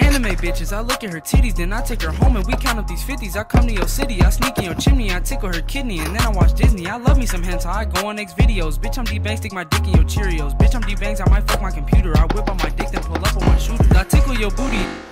Anime bitches, I look at her titties, then I take her home and we count up these 50s. I come to your city, I sneak in your chimney, I tickle her kidney, and then I watch Disney. I love me some hentai, I go on X videos. Bitch, I'm D-Bang, stick my dick in your Cheerios. Bitch, I'm D-Bangs, I might fuck my computer. I whip on my dick, then pull up on my shooter. I tickle your booty.